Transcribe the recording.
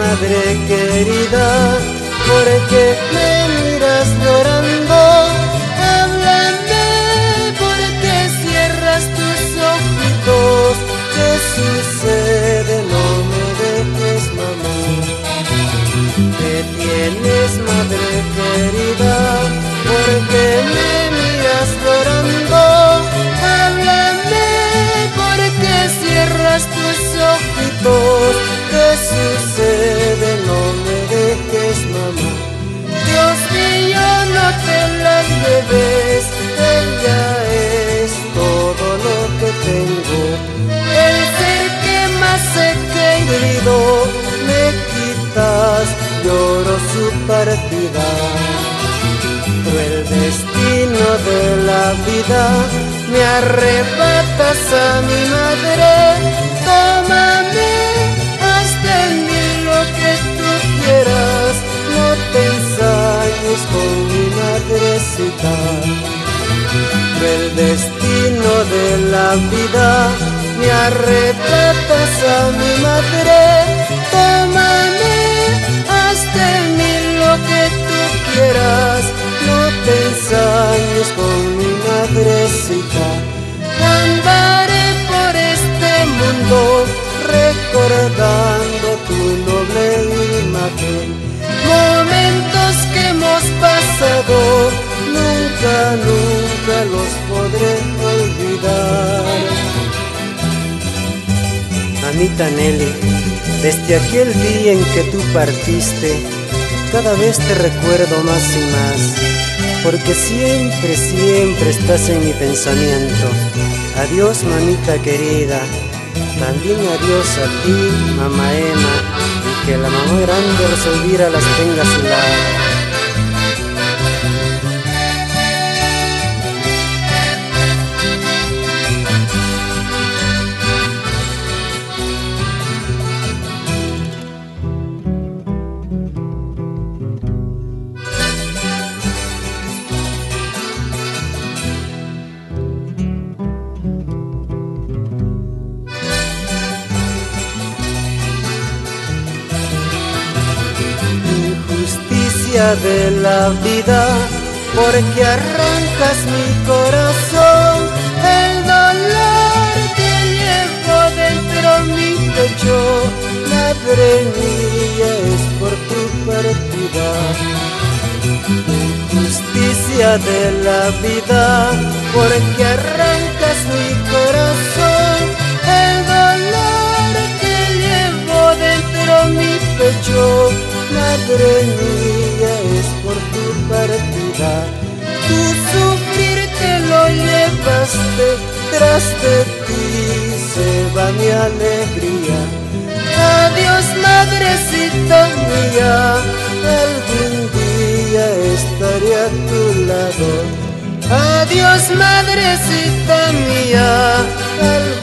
Madre querida, porque me partida. Cruel destino de la vida, me arrebatas a mi madre, tómame, hasta en mí lo que tú quieras, no te ensañes con mi madrecita. Cruel destino de la vida, me arrebatas a mi madre, recordando tu noble imagen. Momentos que hemos pasado, nunca, nunca los podré olvidar. Mamita Nelly, desde aquel día en que tú partiste, cada vez te recuerdo más y más, porque siempre, siempre estás en mi pensamiento. Adiós, mamita querida, también adiós a ti, mamá Emma, y que la mamá grande resolviera las tenga a su lado. De la vida, porque arrancas mi corazón, el dolor que llevo dentro mi pecho, madre mía, es por tu partida. Injusticia de la vida, porque arrancas mi corazón, el dolor que llevo dentro mi pecho, madre mía, tras de ti se va mi alegría. Adiós, madrecita mía, algún día estaré a tu lado. Adiós, madrecita mía, algún